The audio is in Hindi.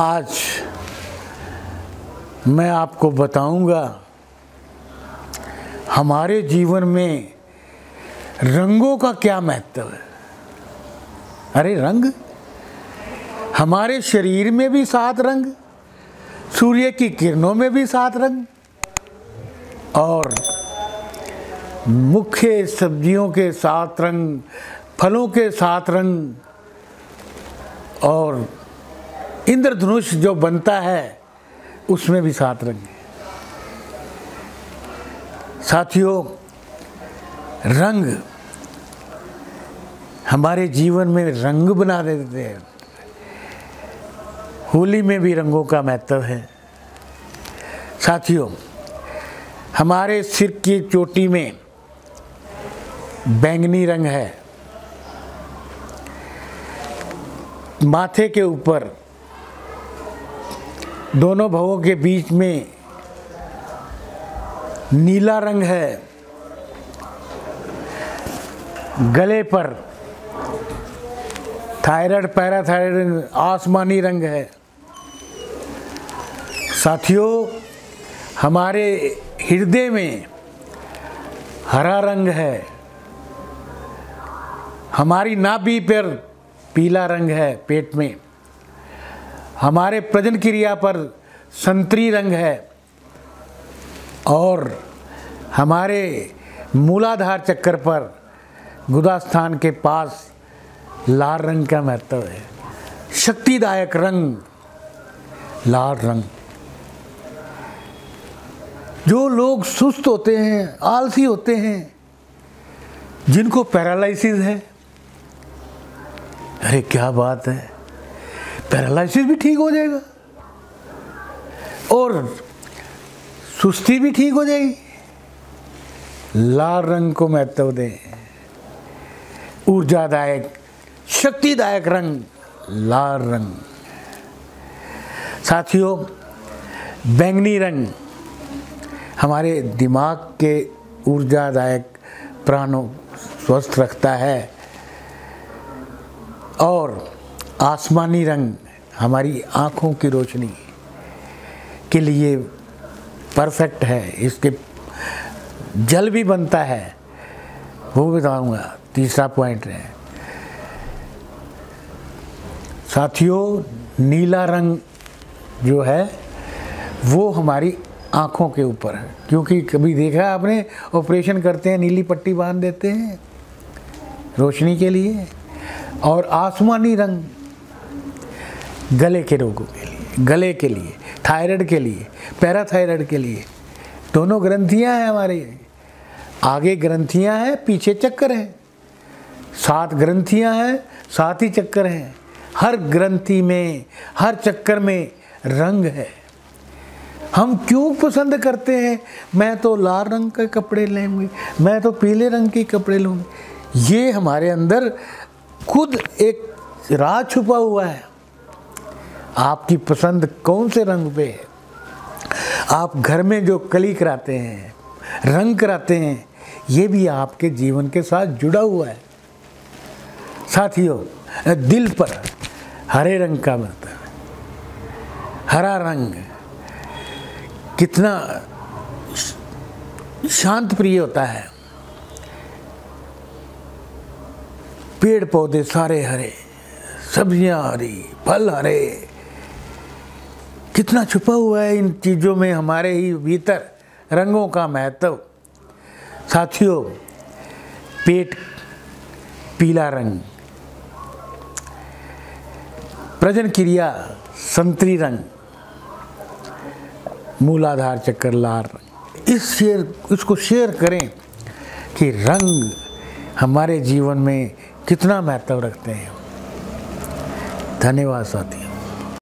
आज मैं आपको बताऊँगा, हमारे जीवन में रंगों का क्या महत्व है? अरे रंग? हमारे शरीर में भी सात रंग, सूर्य की किरणों में भी सात रंग, और मुख्य सब्जियों के सात रंग, फलों के सात रंग, और इंद्रधनुष जो बनता है, उसमें भी सात रंग हैं। साथियों, रंग हमारे जीवन में रंग बना देते हैं। होली में भी रंगों का महत्व है। साथियों, हमारे सिर की चोटी में बैंगनी रंग है। माथे के ऊपर दोनों भवों के बीच में नीला रंग है। गले पर थायराइड, पैराथायराइड, आसमानी रंग है। साथियों, हमारे हृदय में हरा रंग है। हमारी नाभि पर पीला रंग है, पेट में। हमारे प्रजन क्रिया पर संतरी रंग है और हमारे मूलाधार चक्कर पर गुदास्थान के पास लाल रंग का महत्व है। शक्तिदायक रंग, लाल रंग। जो लोग सुस्त होते हैं, आलसी होते हैं, जिनको पैरालिसिस है, अरे क्या बात है। पैरालिसिस भी ठीक हो जाएगा। और सुस्ती भी ठीक हो जाएगी। लाल रंग को महत्व दें। ऊर्जादायक, शक्तिदायक रंग, लाल रंग। साथियों, बैंगनी रंग हमारे दिमाग के ऊर्जादायक प्राणों स्वस्थ रखता है। और आसमानी रंग हमारी आँखों की रोशनी के लिए परफेक्ट है। इसके जल भी बनता है। वो बताऊँगा, तीसरा पॉइंट है। साथियों, नीला रंग जो है, वो हमारी आँखों के ऊपर है। क्योंकि कभी देखा है आपने ऑपरेशन करते हैं, नीली पट्टी बाँध देते हैं रोशनी के लिए, और आसमानी रंग गले के रोगों के लिए, गले के लिए, थायराइड के लिए, पैराथायराइड के लिए। दोनों ग्रंथियाँ हैं हमारे आगे ग्रंथियाँ हैं, पीछे चक्कर हैं। सात ग्रंथियाँ हैं, सात ही चक्कर हैं। हर ग्रंथि में, हर चक्कर में रंग है। हम क्यों पसंद करते हैं? मैं तो लाल रंग के कपड़े लेंगे, मैं तो पीले रंग के कपड़े लूँगी। ये हमारे अंदर खुद एक राज छुपा हुआ है। आपकी पसंद कौन से रंग पे है? आप घर में जो कली कराते हैं, रंग कराते हैं, ये भी आपके जीवन के साथ जुड़ा हुआ है। साथियों, दिल पर हरे रंग का मतलब हरा रंग कितना शांत प्रिय होता है। पेड़ पौधे सारे हरे, सब्ज़ियाँ हरी, फल हरे कितना छुपा हुआ है इन चीज़ों में हमारे ही भीतर रंगों का महत्व। साथियों, पेट पीला रंग, प्रजन क्रिया संतरी रंग, मूलाधार चक्कर लाल रंग। इस शेयर इसको शेयर करें कि रंग हमारे जीवन में कितना महत्व रखते हैं। धन्यवाद साथियों।